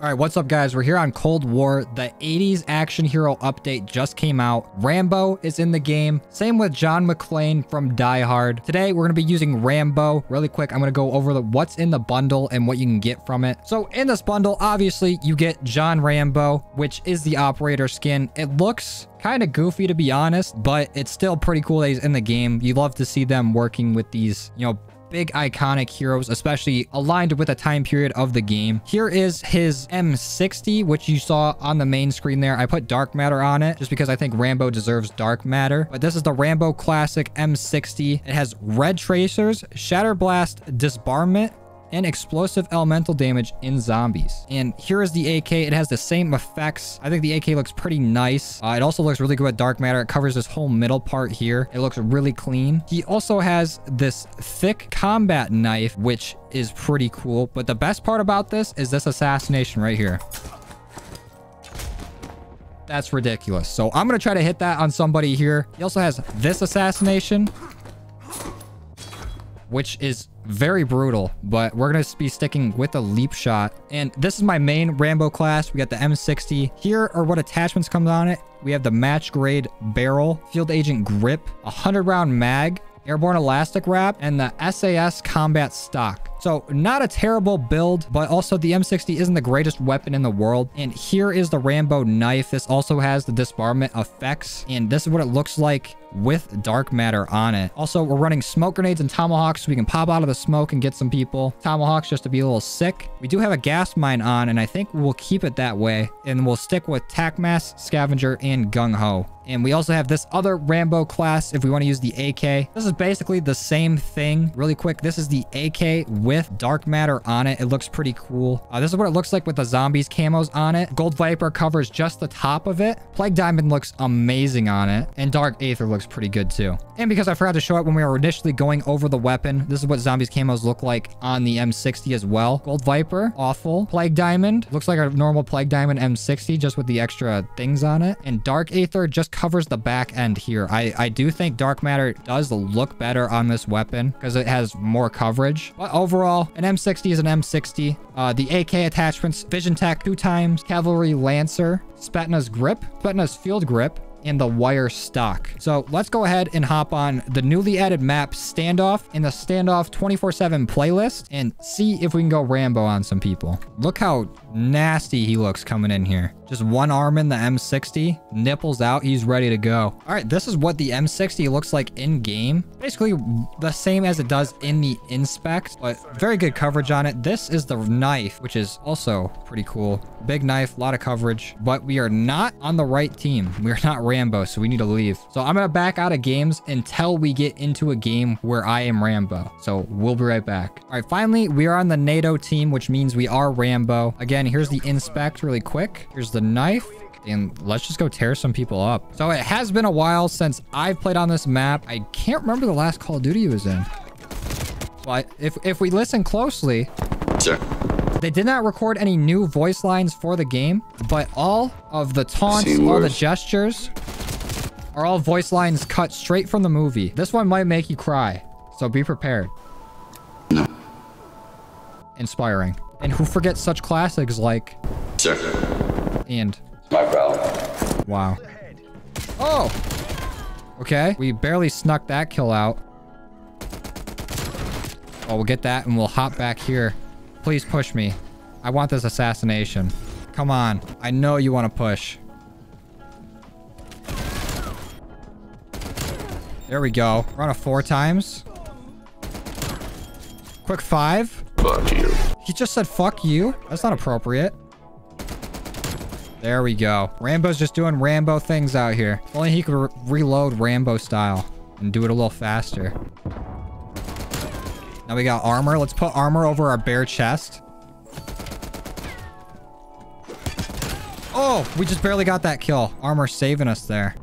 All right, what's up, guys? We're here on Cold War. The 80s action hero update just came out. Rambo is in the game. Same with John McClane from Die Hard. Today, we're going to be using Rambo. Really quick, I'm going to go over the what's in the bundle and what you can get from it. So in this bundle, obviously, you get John Rambo, which is the operator skin. It looks kind of goofy to be honest, but it's still pretty cool that he's in the game. You love to see them working with these, you know, big iconic heroes, especially aligned with the time period of the game. Here is his M60, which you saw on the main screen there. I put dark matter on it just because I think Rambo deserves dark matter. But this is the Rambo Classic M60. It has red tracers, shatter blast, dismemberment, and explosive elemental damage in zombies. And here is the AK. It has the same effects. I think the AK looks pretty nice. Uh, it also looks really good with dark matter. It covers this whole middle part here. It looks really clean. He also has this thick combat knife, which is pretty cool. But the best part about this is this assassination right here. That's ridiculous. So I'm going to try to hit that on somebody here. He also has this assassination which is very brutal, but we're going to be sticking with a leap shot. And this is my main Rambo class. We got the M60. Here are what attachments come on it. We have the match grade barrel, field agent grip, a 100 round mag, airborne elastic wrap, and the SAS combat stock. So not a terrible build, but also the M60 isn't the greatest weapon in the world. And here is the Rambo knife. This also has the dismemberment effects. And this is what it looks like with dark matter on it. Also, we're running smoke grenades and tomahawks so we can pop out of the smoke and get some people. Tomahawks just to be a little sick. We do have a gas mine on and I think we'll keep it that way. And we'll stick with tac mask, scavenger, and gung ho. And we also have this other Rambo class if we want to use the AK. This is basically the same thing. Really quick, this is the AK with dark matter on it. It looks pretty cool. Uh, this is what it looks like with the zombies camos on it. Gold Viper covers just the top of it. Plague Diamond looks amazing on it. And Dark Aether looks pretty good too. And because I forgot to show it when we were initially going over the weapon, this is what zombies camos look like on the M60 as well. Gold Viper, awful. Plague Diamond, looks like a normal Plague Diamond M60 just with the extra things on it. And Dark Aether just covers the back end here. I, I do think Dark Matter does look better on this weapon because it has more coverage. But overall, an M60 is an M60. Uh, the AK attachments, Vision Tech two times, Cavalry Lancer, Spetsnaz Grip, Spetsnaz Field Grip, and the wire stock. So let's go ahead and hop on the newly added map standoff in the standoff 24-7 playlist and see if we can go Rambo on some people. Look how nasty he looks coming in here. Just one arm in the M60, nipples out, he's ready to go. All right, this is what the M60 looks like in game. Basically the same as it does in the inspect, but very good coverage on it. This is the knife, which is also pretty cool. Big knife, a lot of coverage, but we are not on the right team. We're not Rambo, so we need to leave. So I'm gonna back out of games until we get into a game where I am Rambo. So we'll be right back. All right, finally, we are on the NATO team, which means we are Rambo. Again, here's the inspect really quick. Here's the the knife and let's just go tear some people up. So it has been a while since I've played on this map. I can't remember the last Call of Duty was in. But if, if we listen closely... Sir. They did not record any new voice lines for the game, but all of the taunts, all the gestures are all voice lines cut straight from the movie. This one might make you cry, so be prepared. No. Inspiring. And who forgets such classics like... Sir and... My problem. Wow. Oh! Okay, we barely snuck that kill out. Oh, we'll get that and we'll hop back here. Please push me. I want this assassination. Come on. I know you want to push. There we go. Run a four times. Quick five. Fuck you. He just said fuck you? That's not appropriate. There we go. Rambo's just doing Rambo things out here. If only he could re reload Rambo style and do it a little faster. Now we got armor. Let's put armor over our bare chest. Oh, we just barely got that kill. Armor saving us there.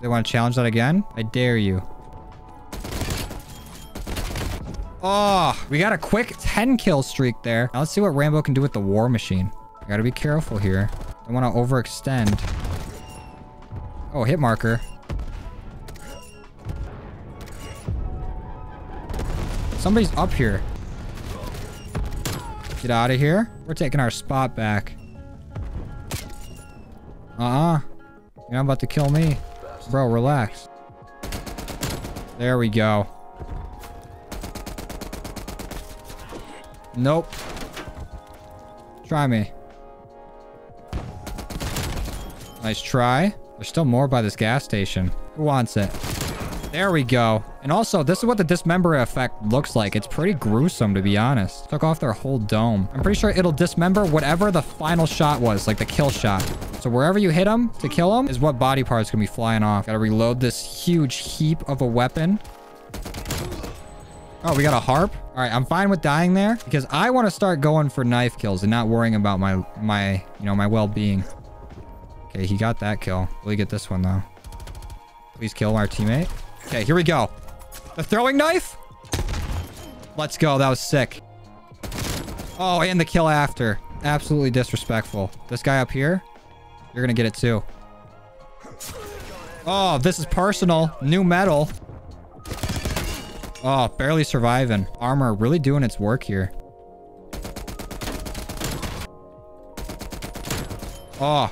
They want to challenge that again? I dare you. Oh, we got a quick 10 kill streak there. Now let's see what Rambo can do with the war machine. I gotta be careful here. Don't want to overextend. Oh, hit marker. somebody's up here. Get out of here. We're taking our spot back. Uh-uh. You're not about to kill me. Bro, relax. There we go. Nope. Try me. Nice try. There's still more by this gas station. Who wants it? There we go. And also, this is what the dismember effect looks like. It's pretty gruesome, to be honest. Took off their whole dome. I'm pretty sure it'll dismember whatever the final shot was, like the kill shot. So wherever you hit them to kill them is what body parts gonna be flying off. Gotta reload this huge heap of a weapon. Oh, we got a harp? All right, I'm fine with dying there because I want to start going for knife kills and not worrying about my, my, you know, my well-being. Okay, he got that kill. Will he get this one, though? Please kill our teammate. Okay, here we go. The throwing knife? Let's go. That was sick. Oh, and the kill after. Absolutely disrespectful. This guy up here, you're going to get it too. Oh, this is personal. New medal. Oh, barely surviving. Armor really doing its work here. Oh,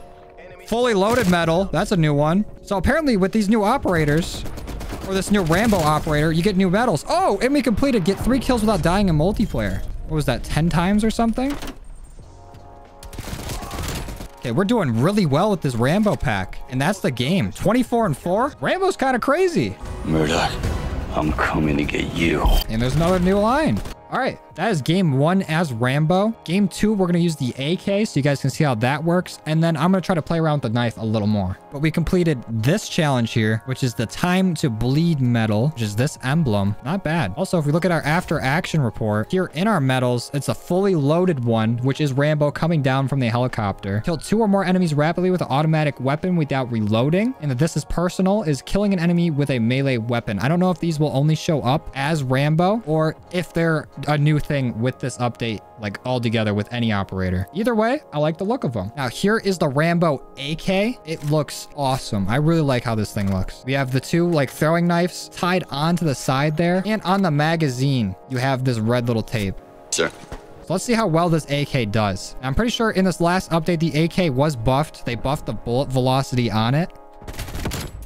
fully loaded medal. That's a new one. So apparently with these new operators, or this new Rambo operator, you get new medals. Oh, and we completed get three kills without dying in multiplayer. What was that, 10 times or something? Okay, we're doing really well with this Rambo pack. And that's the game. 24 and 4? Rambo's kind of crazy. Murdock. I'm coming to get you. And there's another new line. All right, that is game one as Rambo. Game two, we're going to use the AK so you guys can see how that works. And then I'm going to try to play around with the knife a little more. But we completed this challenge here, which is the time to bleed medal, which is this emblem. Not bad. Also, if we look at our after action report, here in our medals, it's a fully loaded one, which is Rambo coming down from the helicopter. Kill two or more enemies rapidly with an automatic weapon without reloading. And that this is personal is killing an enemy with a melee weapon. I don't know if these will only show up as Rambo or if they're a new thing with this update, like all together with any operator. Either way, I like the look of them. Now, here is the Rambo AK. It looks awesome. I really like how this thing looks. We have the two like throwing knives tied onto the side there. And on the magazine, you have this red little tape. Sir. So let's see how well this AK does. I'm pretty sure in this last update, the AK was buffed. They buffed the bullet velocity on it.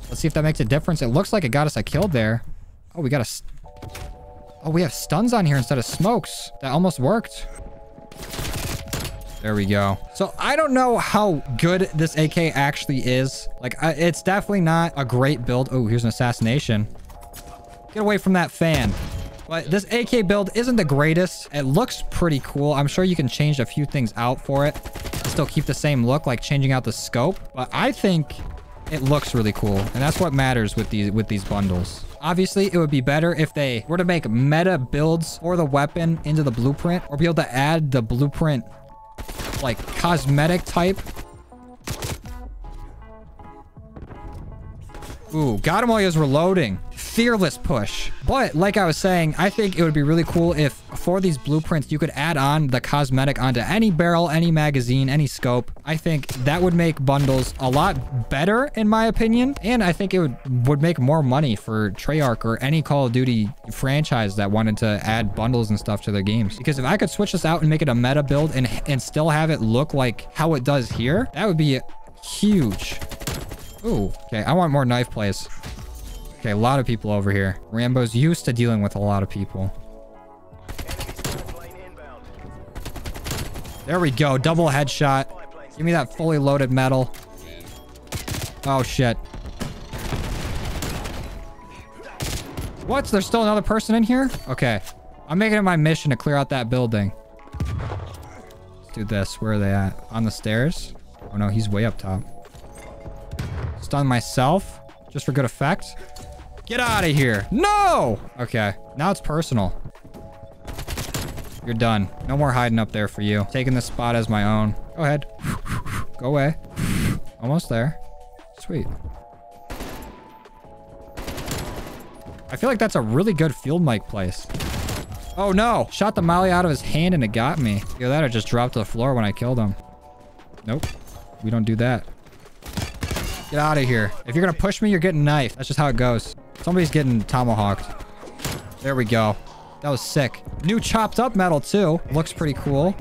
Let's see if that makes a difference. It looks like it got us a kill there. Oh, we got a... Oh, we have stuns on here instead of smokes. That almost worked. There we go. So I don't know how good this AK actually is. Like, I, it's definitely not a great build. Oh, here's an assassination. Get away from that fan. But this AK build isn't the greatest. It looks pretty cool. I'm sure you can change a few things out for it. Still keep the same look, like changing out the scope. But I think it looks really cool. And that's what matters with these with these bundles. Obviously, it would be better if they were to make meta builds for the weapon into the blueprint or be able to add the blueprint like cosmetic type. Ooh, got him while he was reloading fearless push. But like I was saying, I think it would be really cool if for these blueprints, you could add on the cosmetic onto any barrel, any magazine, any scope. I think that would make bundles a lot better in my opinion. And I think it would, would make more money for Treyarch or any Call of Duty franchise that wanted to add bundles and stuff to their games. Because if I could switch this out and make it a meta build and, and still have it look like how it does here, that would be huge. Ooh, okay. I want more knife plays. Okay, a lot of people over here. Rambo's used to dealing with a lot of people. There we go. Double headshot. Give me that fully loaded medal. Oh, shit. What? There's still another person in here? Okay. I'm making it my mission to clear out that building. Let's do this. Where are they at? On the stairs? Oh, no. He's way up top. Stun myself. Just for good effect. Get out of here. No! Okay. Now it's personal. You're done. No more hiding up there for you. Taking this spot as my own. Go ahead. Go away. Almost there. Sweet. I feel like that's a really good field mic place. Oh no! Shot the molly out of his hand and it got me. Either that or just dropped to the floor when I killed him. Nope. We don't do that. Get out of here. If you're gonna push me, you're getting knifed. That's just how it goes. Somebody's getting tomahawked. There we go. That was sick. New chopped up medal too. Looks pretty cool.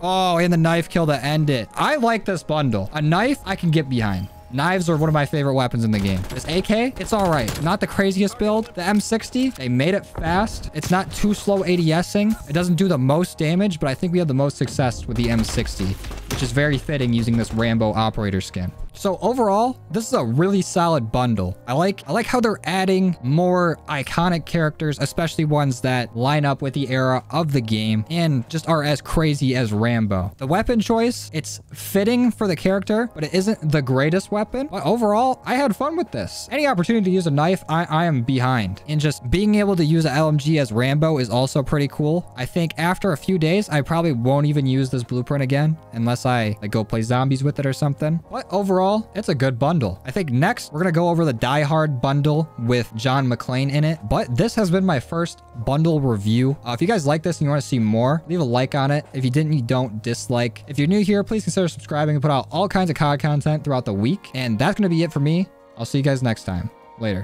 Oh, and the knife kill to end it. I like this bundle. A knife I can get behind. Knives are one of my favorite weapons in the game. This AK, it's all right. Not the craziest build. The M60, they made it fast. It's not too slow ADSing. It doesn't do the most damage, but I think we have the most success with the M60, which is very fitting using this Rambo operator skin. So overall, this is a really solid bundle. I like I like how they're adding more iconic characters, especially ones that line up with the era of the game and just are as crazy as Rambo. The weapon choice, it's fitting for the character, but it isn't the greatest weapon. But overall, I had fun with this. Any opportunity to use a knife, I, I am behind. And just being able to use an LMG as Rambo is also pretty cool. I think after a few days, I probably won't even use this blueprint again unless I like, go play zombies with it or something. But overall, overall, it's a good bundle. I think next we're going to go over the Die Hard bundle with John McClane in it. But this has been my first bundle review. Uh, if you guys like this and you want to see more, leave a like on it. If you didn't, you don't dislike. If you're new here, please consider subscribing and put out all kinds of COD content throughout the week. And that's going to be it for me. I'll see you guys next time. Later.